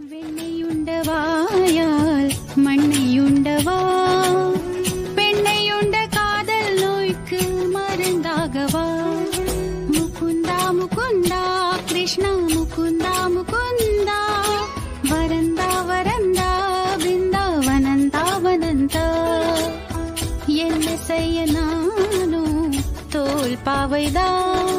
வெண்ணையுண்டவாயால் மண்ணையுண்டவா? பெண்ணையுண்ட காதல் நோய்க்கு மருந்தாகவா? முகுந்தா முகுந்தா கிருஷ்ணா முகுந்தா முகுந்தா. வரந்தா வரந்தா பிருந்தாவனந்தா வனந்தா என்ன செய்ய நானும் தோல் பாவைதான்.